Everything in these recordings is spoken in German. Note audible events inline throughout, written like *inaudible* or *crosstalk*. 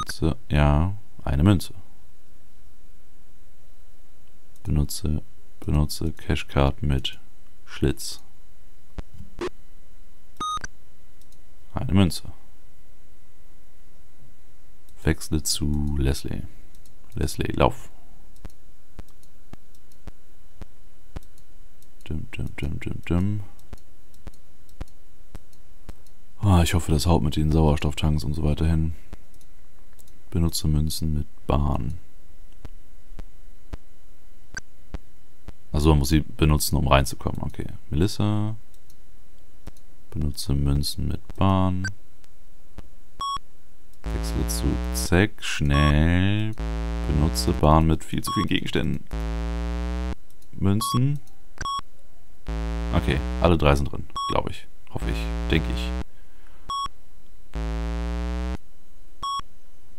Benutze, ja, eine Münze. Benutze, benutze Cashcard mit Schlitz. Eine Münze. Wechsle zu Leslie. Leslie, lauf. Dim, dim, dim, dim, dim. Ah, ich hoffe, das haut mit den Sauerstofftanks und so weiter hin. Benutze Münzen mit Bahn. Also man muss sie benutzen, um reinzukommen. Okay. Melissa. Benutze Münzen mit Bahn. Wechsle zu Zack. Schnell. Benutze Bahn mit viel zu vielen Gegenständen. Münzen. Okay, alle drei sind drin, glaube ich. Hoffe ich. Denke ich.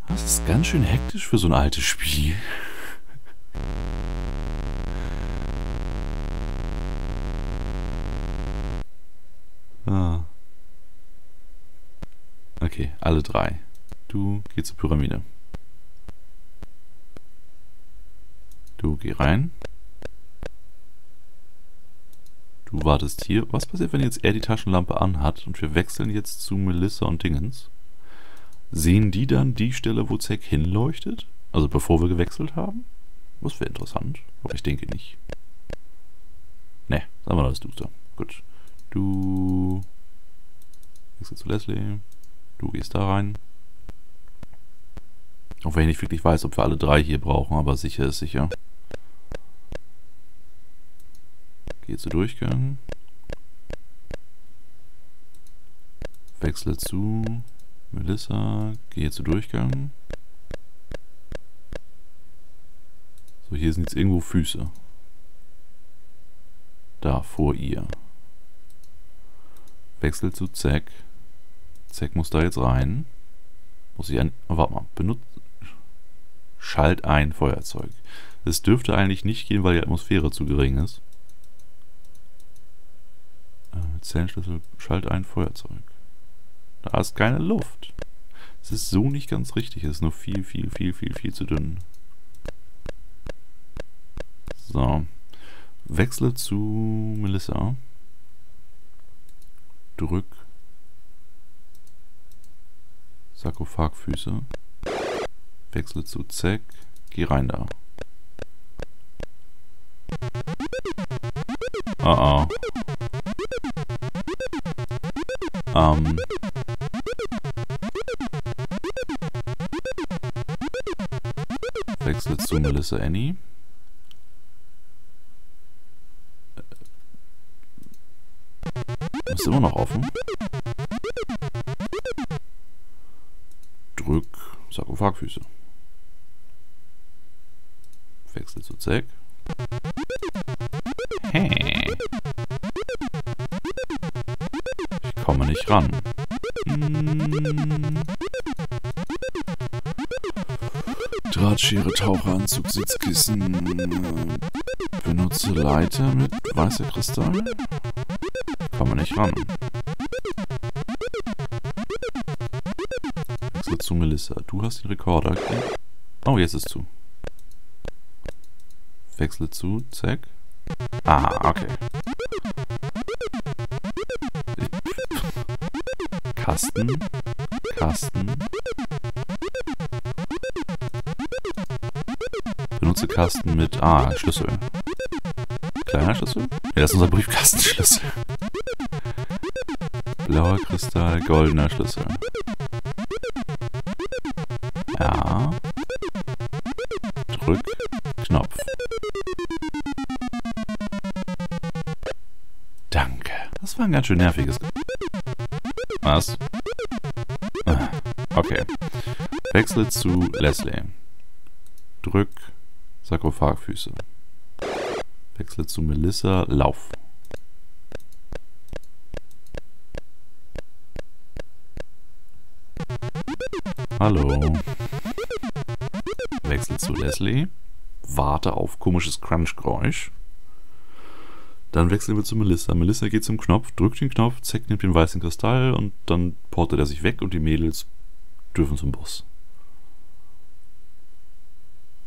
Das ist ganz schön hektisch für so ein altes Spiel. ah. Okay, alle drei. Du geh zur Pyramide. Du geh rein. Du wartest hier. Was passiert, wenn jetzt er die Taschenlampe anhat und wir wechseln jetzt zu Melissa und Dingens? Sehen die dann die Stelle, wo Zack hinleuchtet? Also bevor wir gewechselt haben? Das wäre interessant. Aber ich denke nicht. Ne, sagen wir, das du so. Gut. Du wechselst zu Leslie. Du gehst da rein. Auch wenn ich nicht wirklich weiß, ob wir alle drei hier brauchen, aber sicher ist sicher. Geh zu Durchgang. Wechsle zu Melissa, gehe zu Durchgang. So, hier sind jetzt irgendwo Füße. Da, vor ihr. Wechsel zu Zack. Zack muss da jetzt rein. Muss ich ein... Oh, warte mal. Benutzt... Schalt ein Feuerzeug. Das dürfte eigentlich nicht gehen, weil die Atmosphäre zu gering ist. Äh, Zellenschlüssel, schalt ein Feuerzeug. Da ist keine Luft. Es ist so nicht ganz richtig. Es ist nur viel, viel, viel, viel, viel zu dünn. So. Wechsle zu Melissa. Drück. Sarkophagfüße. Wechsle zu Zack. Geh rein da. Oh oh. Ähm. Zu Melissa Annie. Ist immer noch offen. Drück Sarkophagfüße. Wechsel zu Zack. Hey. Ich komme nicht ran. Hm. Drahtschere, Taucheranzug, Sitzkissen. Benutze Leiter mit weißer Kristall. Komme nicht ran. Wechsel zu Melissa. Du hast den Rekorder. Oh, jetzt ist zu. Wechsle zu Zack. Ah, okay. Kasten. Kasten. Benutze Kasten mit Ah, Schlüssel. Kleiner Schlüssel? Ja, das ist unser Briefkastenschlüssel. Blauer Kristall, goldener Schlüssel. Ja. Drück. Knopf. Danke. Das war ein ganz schön nerviges. Was? Ah, okay. Wechsle zu Leslie. Drück Sarkophagfüße. Wechsle zu Melissa. Lauf. Hallo. Wechsel zu Leslie. Warte auf komisches Crunch-Geräusch. Dann wechseln wir zu Melissa. Melissa geht zum Knopf, drückt den Knopf, Zack nimmt den weißen Kristall und dann portet er sich weg und die Mädels dürfen zum Bus.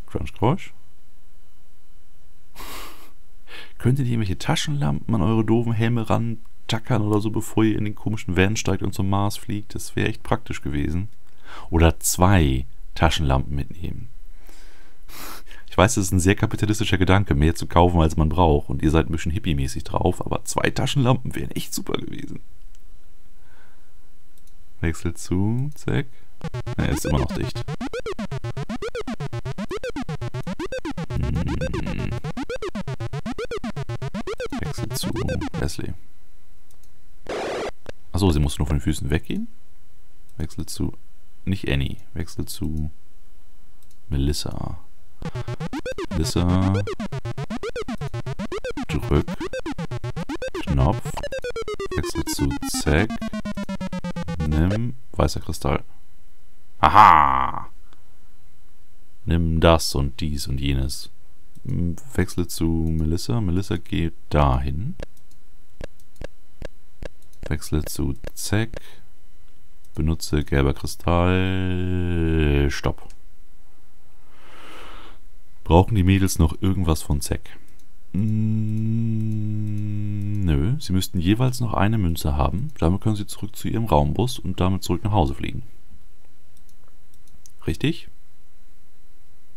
Crunch-Geräusch. *laughs* Könnt ihr irgendwelche Taschenlampen an eure doofen Helme rantackern oder so, bevor ihr in den komischen Van steigt und zum Mars fliegt? Das wäre echt praktisch gewesen. Oder zwei Taschenlampen mitnehmen. *laughs* Ich weiß, das ist ein sehr kapitalistischer Gedanke, mehr zu kaufen, als man braucht. Und ihr seid ein bisschen hippie-mäßig drauf, aber zwei Taschenlampen wären echt super gewesen. Wechsel zu, zack. Er ist immer noch dicht. Leslie. Achso, sie muss nur von den Füßen weggehen. Wechsel zu. Nicht Annie. Wechsel zu Melissa. Melissa. Drück. Knopf. Wechsel zu Zack. Nimm weißer Kristall. Aha! Nimm das und dies und jenes. Wechsle zu Melissa. Melissa geht dahin. Wechsle zu Zack. Benutze gelber Kristall. Stopp. Brauchen die Mädels noch irgendwas von Zack? Mm, nö, sie müssten jeweils noch eine Münze haben. Damit können sie zurück zu ihrem Raumbus und damit zurück nach Hause fliegen. Richtig?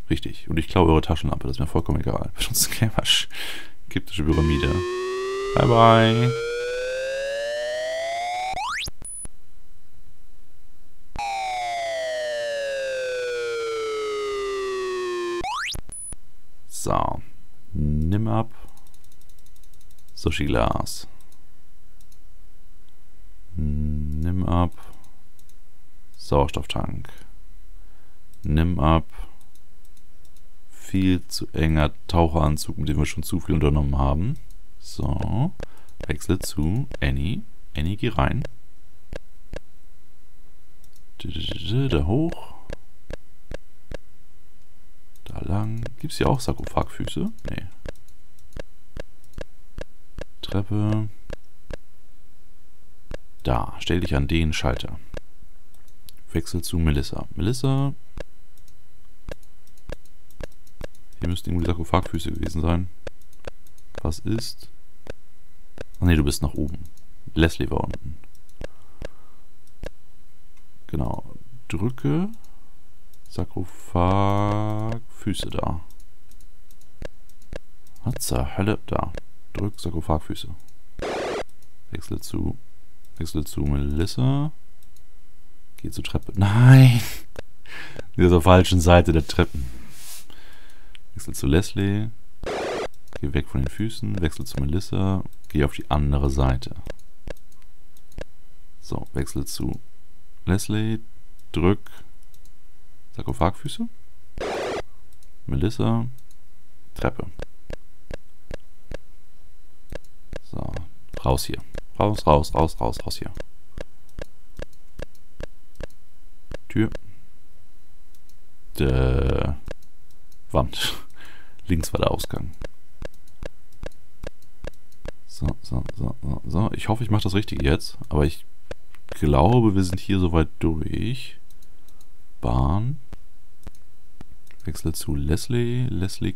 Richtig. Und ich klaue eure Taschenlampe, das ist mir vollkommen egal. *laughs* Benutzt Kämmersch. Ägyptische Pyramide. Bye bye. So. Nimm ab. Sushi-Glas. Nimm ab. Sauerstofftank. Nimm ab. Viel zu enger Taucheranzug, mit dem wir schon zu viel unternommen haben. So. Wechsle zu Annie. Annie, geh rein. Da hoch. Da lang. Gibt es hier auch Sarkophagfüße? Nee. Treppe. Da. Stell dich an den Schalter. Wechsel zu Melissa. Melissa. Hier müssten irgendwie Sarkophagfüße gewesen sein. Was ist? Ach nee, du bist nach oben. Leslie war unten. Genau. Drücke. Sarkophag. Füße da. Was zur Hölle? Da. Drück Sarkophagfüße. Wechsel zu. Wechsel zu Melissa. Geh zur Treppe. *laughs* Nein! Die ist auf der falschen Seite der Treppen. Wechsel zu Leslie. Geh weg von den Füßen. Wechsel zu Melissa. Geh auf die andere Seite. So, wechsel zu Leslie. Drück Sarkophagfüße. Melissa. Treppe. So, raus hier. Raus, raus, raus, raus, raus hier. Tür. Däh. Wand. *laughs* Links war der Ausgang. So, so, so, so, so. Ich hoffe, ich mache das richtig jetzt. Aber ich glaube, wir sind hier soweit durch. Bahn. Wechsel zu Leslie. Leslie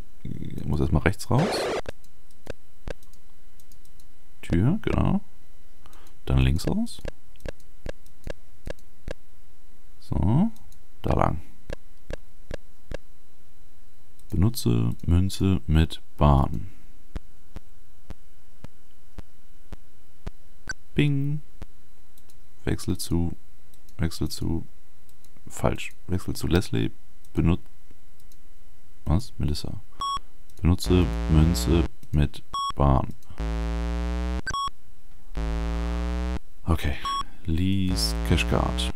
muss erstmal rechts raus. Tür, genau. Dann links raus. So, da lang. Benutze Münze mit Bahn. Bing. Wechsel zu. Wechsel zu. Falsch. Wechsel zu Leslie. Benutze. Was? Melissa. Benutze Münze mit Bahn. Okay. Lease Cashcard.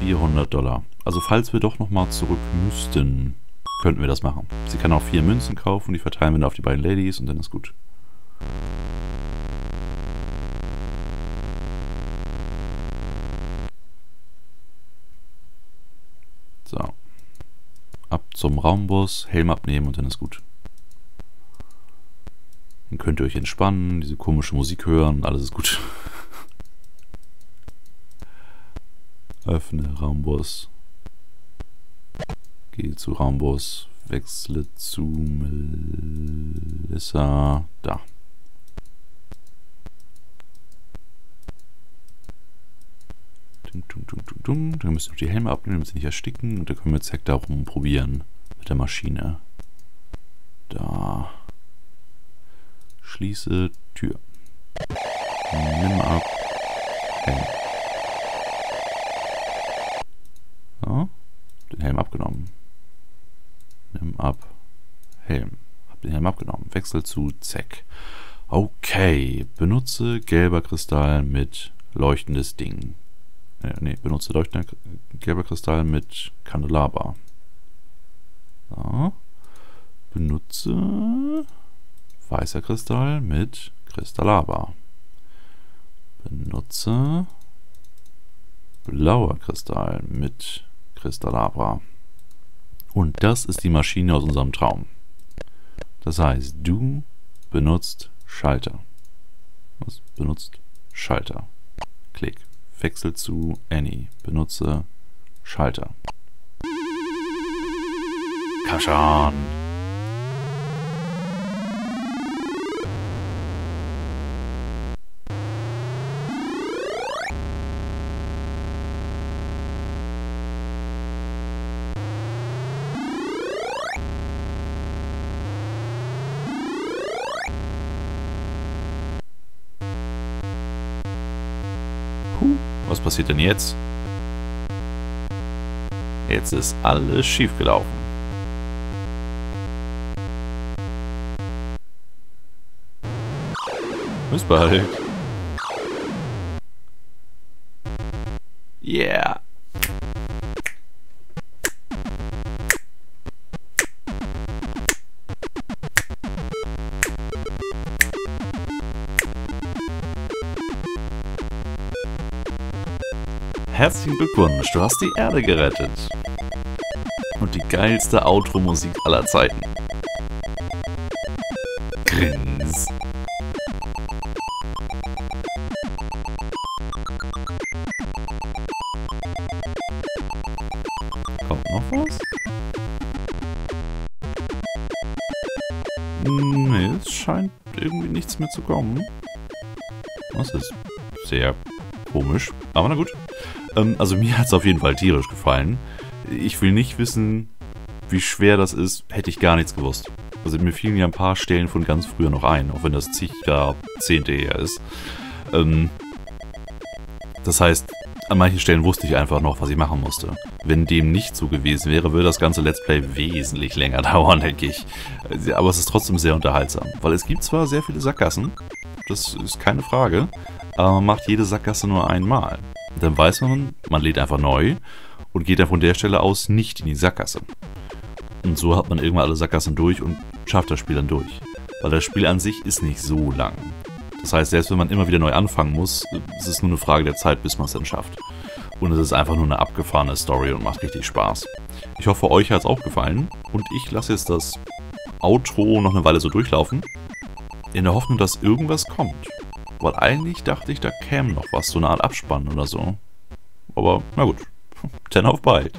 400 Dollar. Also falls wir doch nochmal zurück müssten, könnten wir das machen. Sie kann auch vier Münzen kaufen, die verteilen wir dann auf die beiden Ladies und dann ist gut. So. Ab zum Raumbus, Helm abnehmen und dann ist gut. Dann könnt ihr euch entspannen, diese komische Musik hören und alles ist gut. *laughs* Öffne Raumbus. Gehe zu Raumbus, wechsle zu Melissa. Da. Dum, dum, dum, dum. Dann müssen wir die Helme abnehmen, damit sie nicht ersticken. Und dann können wir jetzt da rumprobieren mit der Maschine. Da. Schließe Tür. Nimm ab. Helm. So. Den Helm abgenommen. Nimm ab. Helm. Hab den Helm abgenommen. Wechsel zu Zack. Okay. Benutze gelber Kristall mit leuchtendes Ding. Nee, benutze leuchtender gelber Kristall mit Candelabra. So. Benutze weißer Kristall mit Kristallaba. Benutze blauer Kristall mit Kristallabra. Und das ist die Maschine aus unserem Traum. Das heißt, du benutzt Schalter. Was benutzt Schalter? Klick. Wechsel zu Annie. Benutze Schalter. Kaschan. Was passiert denn jetzt? Jetzt ist alles schief gelaufen. Bis bald. Yeah. Herzlichen Glückwunsch, du hast die Erde gerettet. Und die geilste Outro-Musik aller Zeiten. Grins. Mehr zu kommen. Das ist sehr komisch, aber na gut. Ähm, also mir hat es auf jeden Fall tierisch gefallen. Ich will nicht wissen, wie schwer das ist, hätte ich gar nichts gewusst. Also mir fielen ja ein paar Stellen von ganz früher noch ein, auch wenn das zig Jahrzehnte her ist. Ähm, das heißt, an manchen Stellen wusste ich einfach noch, was ich machen musste. Wenn dem nicht so gewesen wäre, würde das ganze Let's Play wesentlich länger *laughs* dauern, denke ich. Aber es ist trotzdem sehr unterhaltsam, weil es gibt zwar sehr viele Sackgassen, das ist keine Frage, aber man macht jede Sackgasse nur einmal. Dann weiß man, man lädt einfach neu und geht dann von der Stelle aus nicht in die Sackgasse. Und so hat man irgendwann alle Sackgassen durch und schafft das Spiel dann durch. Weil das Spiel an sich ist nicht so lang. Das heißt, selbst wenn man immer wieder neu anfangen muss, ist es nur eine Frage der Zeit, bis man es dann schafft. Und es ist einfach nur eine abgefahrene Story und macht richtig Spaß. Ich hoffe, euch hat es auch gefallen und ich lasse jetzt das Outro noch eine Weile so durchlaufen, in der Hoffnung, dass irgendwas kommt. Weil eigentlich dachte ich, da käme noch was, so eine Art Abspann oder so. Aber na gut, *laughs* dann auf bald.